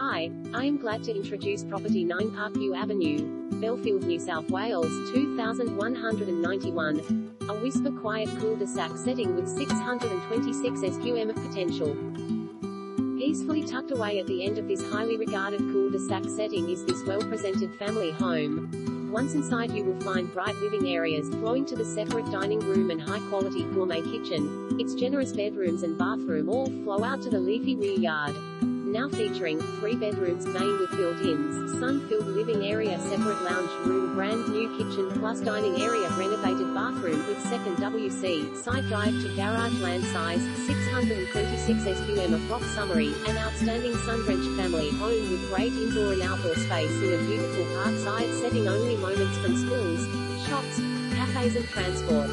Hi, I am glad to introduce property 9 Parkview Avenue, Belfield, New South Wales, 2191. A whisper quiet cul-de-sac setting with 626 SQM of potential. Peacefully tucked away at the end of this highly regarded cul-de-sac setting is this well-presented family home. Once inside you will find bright living areas, flowing to the separate dining room and high-quality gourmet kitchen. Its generous bedrooms and bathroom all flow out to the leafy rear yard. Now featuring three bedrooms, main with built-ins, sun-filled living area, separate lounge room, brand new kitchen plus dining area, renovated bathroom with second WC, side drive to garage, land size 626 SQM. A plot summary: an outstanding sun-drenched family home with great indoor and outdoor space in a beautiful parkside setting, only moments from schools, shops, cafes, and transport.